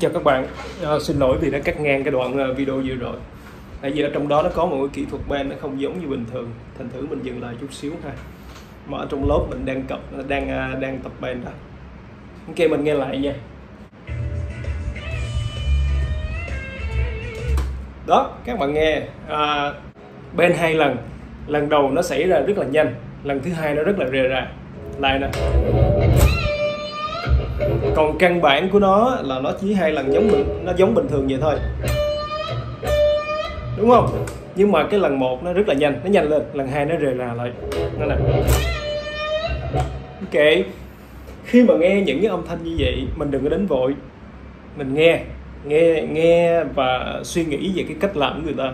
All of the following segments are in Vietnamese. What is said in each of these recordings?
Chào các bạn, à, xin lỗi vì đã cắt ngang cái đoạn ờ, video vừa rồi. Tại vì ở trong đó nó có một cái kỹ thuật ban nó không giống như bình thường. Thành thử mình dừng lại chút xíu ha. Mà ở trong lớp mình đang cập ờ, đang à, đang tập ban đó. Ok mình nghe lại nha. Đó, các bạn nghe. À, bên hai lần. Lần đầu nó xảy ra rất là nhanh. Lần thứ hai nó rất là rề rà Lại nè còn căn bản của nó là nó chỉ hai lần giống bình, nó giống bình thường vậy thôi. Đúng không? Nhưng mà cái lần một nó rất là nhanh, nó nhanh lên, lần hai nó rề rà lại. Nó nè. Ok. Khi mà nghe những cái âm thanh như vậy, mình đừng có đến vội. Mình nghe nghe nghe và suy nghĩ về cái cách làm của người ta.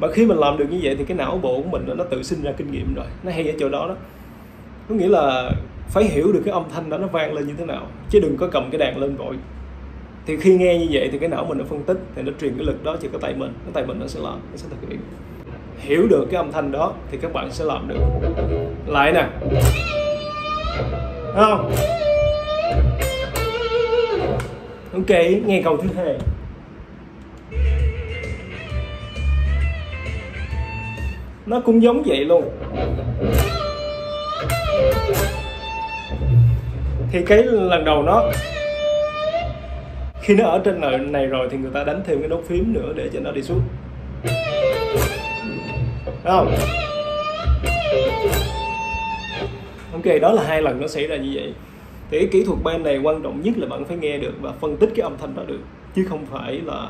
Mà khi mình làm được như vậy thì cái não bộ của mình nó tự sinh ra kinh nghiệm rồi. Nó hay ở chỗ đó đó. Có nghĩa là phải hiểu được cái âm thanh đó nó vang lên như thế nào, chứ đừng có cầm cái đàn lên vội thì khi nghe như vậy thì cái não mình nó phân tích, thì nó truyền cái lực đó cho cái tay mình, cái tay mình nó sẽ làm, nó sẽ thực hiện. Hiểu được cái âm thanh đó thì các bạn sẽ làm được. Lại nè. Không? Ok, nghe câu thứ hai. Nó cũng giống vậy luôn. Thì cái lần đầu nó khi nó ở trên này, này rồi thì người ta đánh thêm cái nốt phím nữa để cho nó đi xuống. Đúng không? Ok đó là hai lần nó xảy ra như vậy. Thì cái kỹ thuật ban này quan trọng nhất là bạn phải nghe được và phân tích cái âm thanh đó được chứ không phải là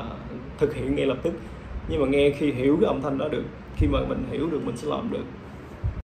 thực hiện ngay lập tức. Nhưng mà nghe khi hiểu cái âm thanh đó được khi mà mình hiểu được mình sẽ làm được.